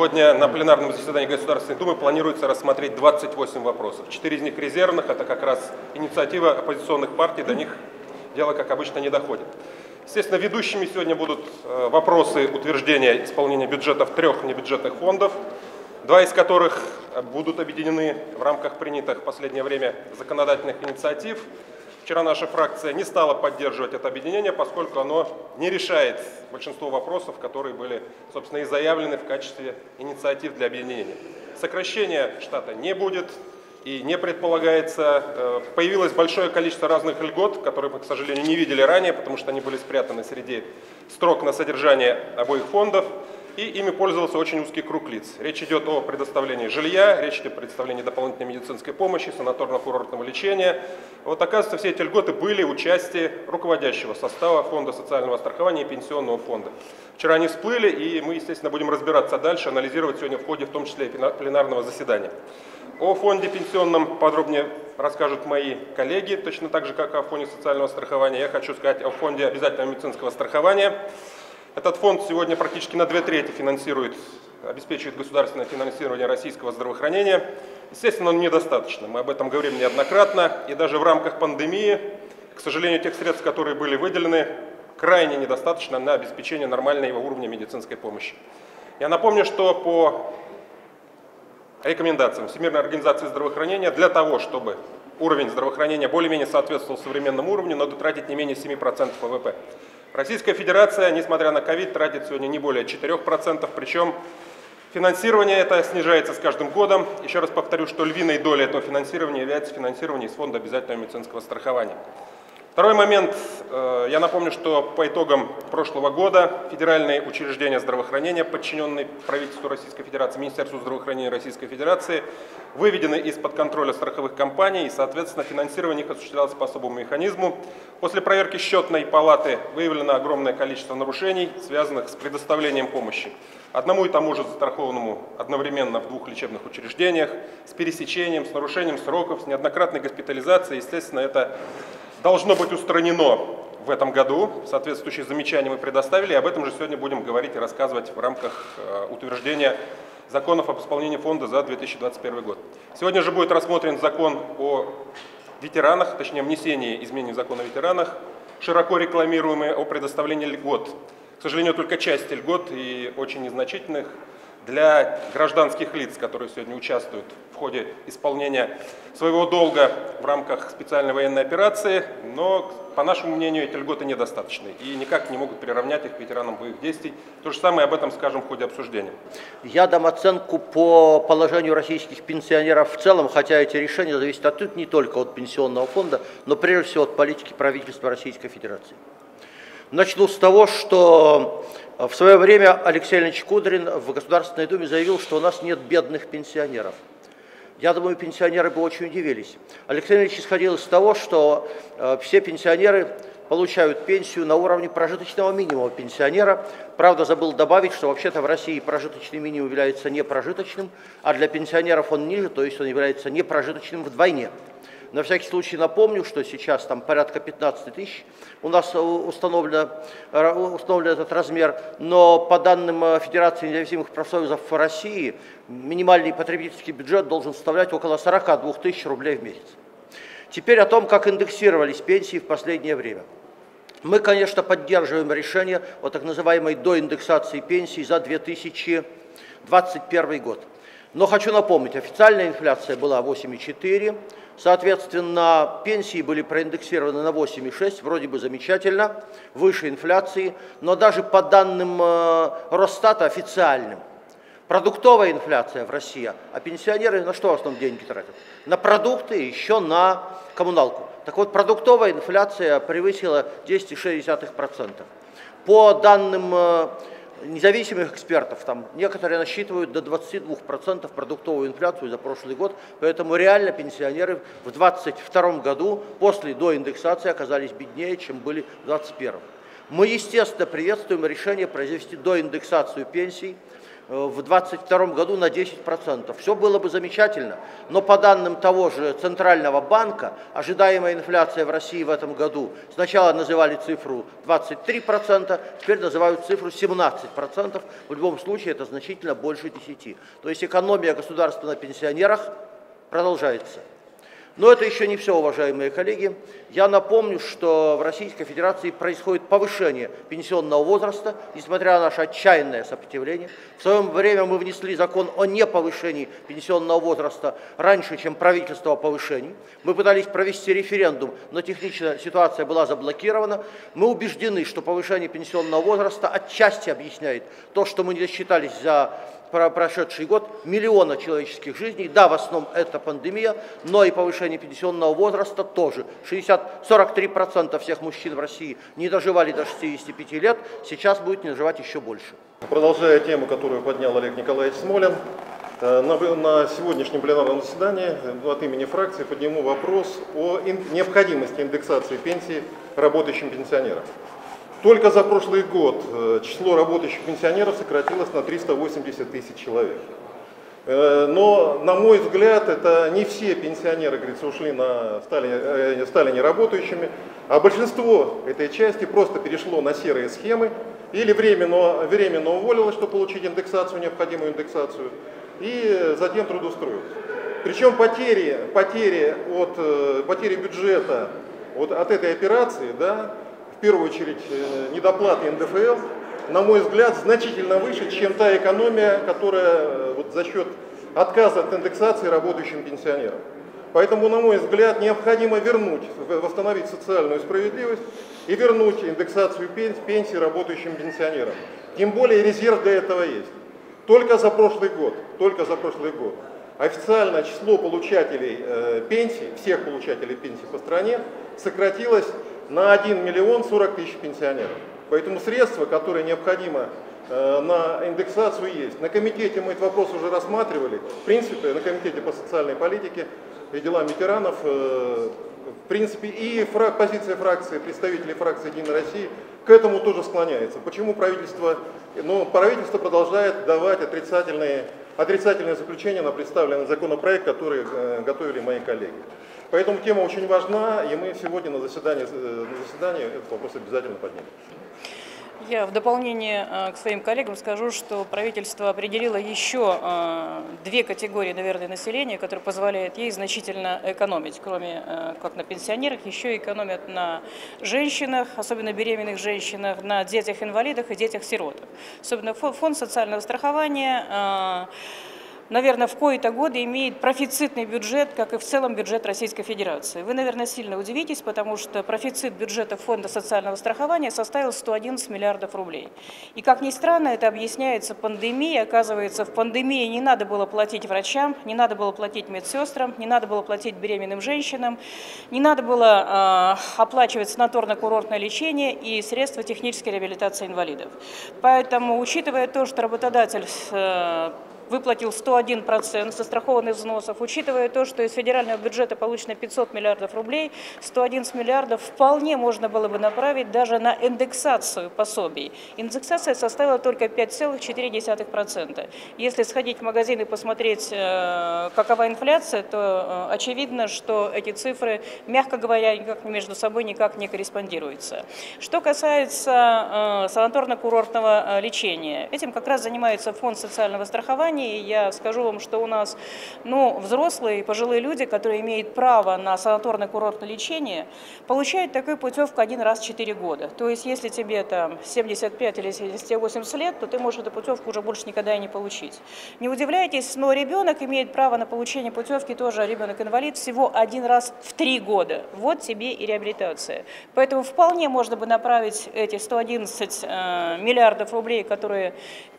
Сегодня на пленарном заседании Государственной Думы планируется рассмотреть 28 вопросов. Четыре из них резервных, это как раз инициатива оппозиционных партий, до них дело, как обычно, не доходит. Естественно, ведущими сегодня будут э, вопросы утверждения исполнения бюджетов трех небюджетных фондов, два из которых будут объединены в рамках принятых в последнее время законодательных инициатив. Вчера наша фракция не стала поддерживать это объединение, поскольку оно не решает большинство вопросов, которые были, собственно, и заявлены в качестве инициатив для объединения. Сокращения штата не будет и не предполагается. Э, появилось большое количество разных льгот, которые мы, к сожалению, не видели ранее, потому что они были спрятаны среди строк на содержание обоих фондов и ими пользовался очень узкий круг лиц. Речь идет о предоставлении жилья, речь идет о предоставлении дополнительной медицинской помощи, санаторно-курортного лечения. Вот оказывается, все эти льготы были участие руководящего состава Фонда социального страхования и Пенсионного фонда. Вчера они всплыли, и мы, естественно, будем разбираться дальше, анализировать сегодня в ходе, в том числе и пленарного заседания. О фонде пенсионном подробнее расскажут мои коллеги, точно так же, как о фонде социального страхования. Я хочу сказать о фонде обязательного медицинского страхования. Этот фонд сегодня практически на две трети финансирует, обеспечивает государственное финансирование российского здравоохранения. Естественно, он недостаточно. Мы об этом говорим неоднократно. И даже в рамках пандемии, к сожалению, тех средств, которые были выделены, крайне недостаточно на обеспечение нормального уровня медицинской помощи. Я напомню, что по рекомендациям Всемирной организации здравоохранения для того, чтобы уровень здравоохранения более-менее соответствовал современному уровню, надо тратить не менее 7% ВВП. Российская Федерация, несмотря на ковид, тратит сегодня не более 4%, причем финансирование это снижается с каждым годом. Еще раз повторю, что львиной долей этого финансирования является финансирование из фонда обязательного медицинского страхования. Второй момент. Э, я напомню, что по итогам прошлого года федеральные учреждения здравоохранения, подчиненные правительству Российской Федерации, Министерству здравоохранения Российской Федерации, выведены из-под контроля страховых компаний и, соответственно, финансирование их осуществлялось по особому механизму. После проверки счетной палаты выявлено огромное количество нарушений, связанных с предоставлением помощи одному и тому же застрахованному одновременно в двух лечебных учреждениях, с пересечением, с нарушением сроков, с неоднократной госпитализацией. Естественно, это должно быть устранено в этом году. Соответствующие замечания мы предоставили, и об этом же сегодня будем говорить и рассказывать в рамках э, утверждения законов об исполнении фонда за 2021 год. Сегодня же будет рассмотрен закон о ветеранах, точнее внесении изменений в закон о ветеранах, широко рекламируемый о предоставлении льгот. К сожалению, только часть льгот и очень незначительных для гражданских лиц, которые сегодня участвуют в ходе исполнения своего долга в рамках специальной военной операции, но, по нашему мнению, эти льготы недостаточны и никак не могут приравнять их к ветеранам боевых действий. То же самое об этом скажем в ходе обсуждения. Я дам оценку по положению российских пенсионеров в целом, хотя эти решения зависят от, не только от пенсионного фонда, но прежде всего от политики правительства Российской Федерации. Начну с того, что в свое время Алексей Леонидович Кудрин в Государственной Думе заявил, что у нас нет бедных пенсионеров. Я думаю, пенсионеры бы очень удивились. Алексей Леонидович исходил из того, что э, все пенсионеры получают пенсию на уровне прожиточного минимума пенсионера. Правда, забыл добавить, что вообще-то в России прожиточный минимум является непрожиточным, а для пенсионеров он ниже, то есть он является непрожиточным вдвойне. На всякий случай напомню, что сейчас там порядка 15 тысяч у нас установлено, э, установлен этот размер, но по данным э, Федерации независимых профсоюзов России минимальный потребительский бюджет должен составлять около 42 тысяч рублей в месяц. Теперь о том, как индексировались пенсии в последнее время. Мы, конечно, поддерживаем решение о так называемой доиндексации пенсий за 2021 год. Но хочу напомнить, официальная инфляция была 8,4, Соответственно, пенсии были проиндексированы на 8,6, вроде бы замечательно, выше инфляции, но даже по данным э, Росстата официальным, продуктовая инфляция в России, а пенсионеры на что в основном деньги тратят? На продукты, еще на коммуналку. Так вот, продуктовая инфляция превысила 10,6%. По данным э, независимых экспертов, там некоторые насчитывают до 22% продуктовую инфляцию за прошлый год, поэтому реально пенсионеры в 2022 году после доиндексации оказались беднее, чем были в 2021. Мы, естественно, приветствуем решение произвести доиндексацию пенсий в 2022 году на 10%. Все было бы замечательно, но по данным того же Центрального банка, ожидаемая инфляция в России в этом году, сначала называли цифру 23%, теперь называют цифру 17%. В любом случае это значительно больше 10%. То есть экономия государства на пенсионерах продолжается. Но это еще не все, уважаемые коллеги. Я напомню, что в Российской Федерации происходит повышение пенсионного возраста, несмотря на наше отчаянное сопротивление. В свое время мы внесли закон о неповышении пенсионного возраста раньше, чем правительство о повышении. Мы пытались провести референдум, но техническая ситуация была заблокирована. Мы убеждены, что повышение пенсионного возраста отчасти объясняет то, что мы не рассчитались за прошедший год миллиона человеческих жизней. Да, в основном это пандемия, но и повышение пенсионного возраста тоже. 60, 43% всех мужчин в России не доживали до 65 лет, сейчас будет не доживать еще больше. Продолжая тему, которую поднял Олег Николаевич Смолин, э, на, на сегодняшнем пленарном заседании э, от имени фракции подниму вопрос о необходимости индексации пенсии работающим пенсионерам. Только за прошлый год э, число работающих пенсионеров сократилось на 380 тысяч человек. Э, но, на мой взгляд, это не все пенсионеры, говорится, ушли на, стали, э, стали неработающими, а большинство этой части просто перешло на серые схемы или временно, временно уволилось, чтобы получить индексацию, необходимую индексацию, и затем трудоустроилось. Причем потери, потери, от, потери бюджета вот от этой операции, да, в первую очередь э, недоплаты НДФЛ, на мой взгляд, значительно выше, чем та экономия, которая э, вот за счет отказа от индексации работающим пенсионерам. Поэтому, на мой взгляд, необходимо вернуть, восстановить социальную справедливость и вернуть индексацию пенсий работающим пенсионерам. Тем более резерв для этого есть. Только за прошлый год, только за прошлый год официальное число получателей э, пенсий, всех получателей пенсий по стране, сократилось на 1 миллион 40 тысяч пенсионеров. Поэтому средства, которые необходимо э, на индексацию есть. На комитете мы этот вопрос уже рассматривали. В принципе, на комитете по социальной политике и делам ветеранов, э, в принципе, и фрак, позиция фракции, представителей фракции Единой России к этому тоже склоняется. Почему правительство, ну, правительство продолжает давать отрицательные, отрицательные заключения на представленный законопроект, который э, готовили мои коллеги. Поэтому тема очень важна, и мы сегодня на заседании, э, на заседании этот вопрос обязательно поднимем. Я в дополнение э, к своим коллегам скажу, что правительство определило еще э, две категории, наверное, населения, которые позволяют ей значительно экономить. Кроме как на пенсионерах, еще экономят на женщинах, особенно беременных женщинах, на детях-инвалидах и детях-сиротах. Особенно фонд социального страхования наверное, в кои-то годы имеет профицитный бюджет, как и в целом бюджет Российской Федерации. Вы, наверное, сильно удивитесь, потому что профицит бюджета Фонда социального страхования составил 111 миллиардов рублей. И, как ни странно, это объясняется пандемией. Оказывается, в пандемии не надо было платить врачам, не надо было платить медсестрам, не надо было платить беременным женщинам, не надо было э, оплачивать санаторно-курортное лечение и средства технической реабилитации инвалидов. Поэтому, учитывая то, что работодатель э, выплатил 101% застрахованных взносов. Учитывая то, что из федерального бюджета получено 500 миллиардов рублей, 111 миллиардов вполне можно было бы направить даже на индексацию пособий. Индексация составила только 5,4%. Если сходить в магазин и посмотреть, э, какова инфляция, то э, очевидно, что эти цифры, мягко говоря, никак между собой никак не корреспондируются. Что касается э, санаторно-курортного лечения, этим как раз занимается фонд социального страхования, компании. Я скажу вам, что у нас ну, взрослые пожилые люди, которые имеют право на санаторно-курортное лечение, получают такую путевку один раз в 4 года. То есть, если тебе там 75 или 80 лет, то ты можешь эту путевку уже больше никогда и не получить. Не удивляйтесь, но ребенок имеет право на получение путевки, тоже ребенок-инвалид, всего один раз в 3 года. Вот тебе и реабилитация. Поэтому вполне можно бы направить эти 111 э, миллиардов рублей, которые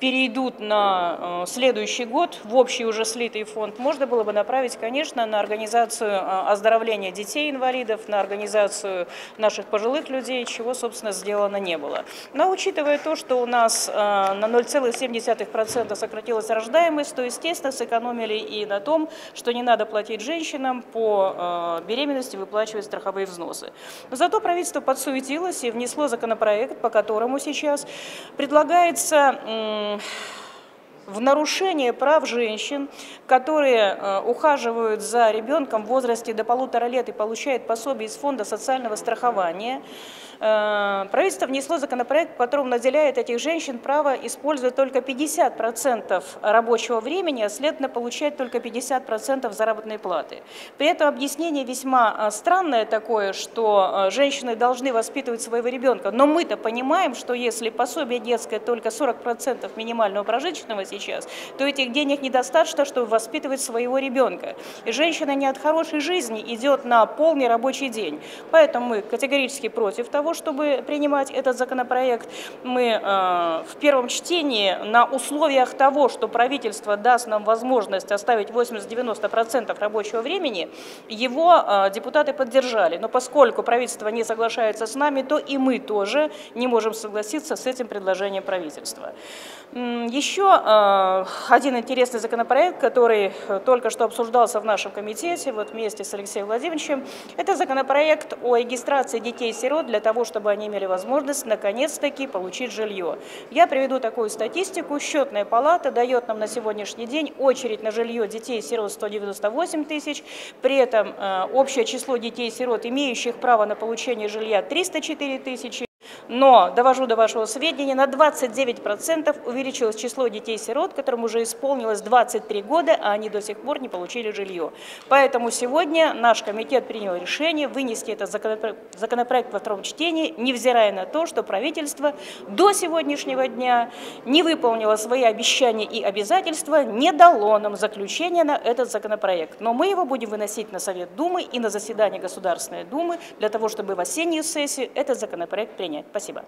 перейдут на э, следующий год в общий уже слитый фонд, можно было бы направить, конечно, на организацию э, оздоровления детей-инвалидов, на организацию наших пожилых людей, чего, собственно, сделано не было. Но учитывая то, что у нас э, на 0,7% сократилась рождаемость, то, естественно, сэкономили и на том, что не надо платить женщинам по беременности, выплачивать страховые взносы. Но зато правительство подсуетилось и внесло законопроект, по которому сейчас предлагается в нарушение прав женщин, которые э, ухаживают за ребенком в возрасте до полутора лет и получают пособие из фонда социального страхования. Э, правительство внесло законопроект, в котором наделяет этих женщин право использовать только 50% рабочего времени, а следовательно получать только 50% заработной платы. При этом объяснение весьма э, странное такое, что э, женщины должны воспитывать своего ребенка. Но мы-то понимаем, что если пособие детское только 40% минимального прожиточного сейчас, то этих денег недостаточно, чтобы воспитывать своего ребенка. И женщина не от хорошей жизни идет на полный рабочий день. Поэтому мы категорически против того, того, чтобы принимать этот законопроект, мы э, в первом чтении на условиях того, что правительство даст нам возможность оставить 80-90% рабочего времени, его э, депутаты поддержали. Но поскольку правительство не соглашается с нами, то и мы тоже не можем согласиться с этим предложением правительства. Еще э, один интересный законопроект, который только что обсуждался в нашем комитете, вот вместе с Алексеем Владимировичем, это законопроект о регистрации детей-сирот для того, того, чтобы они имели возможность наконец-таки получить жилье. Я приведу такую статистику. Счетная палата дает нам на сегодняшний день очередь на жилье детей-сирот 198 тысяч. При этом э, общее число детей-сирот, имеющих право на получение жилья 304 тысячи. Но, довожу до вашего сведения, на 29% увеличилось число детей-сирот, которым уже исполнилось 23 года, а они до сих пор не получили жилье. Поэтому сегодня наш комитет принял решение вынести этот законопроект во втором чтении, невзирая на то, что правительство до сегодняшнего дня не выполнило свои обещания и обязательства, не дало нам заключение на этот законопроект. Но мы его будем выносить на Совет Думы и на заседание Государственной Думы для того, чтобы в осеннюю сессию этот законопроект принять. Спасибо.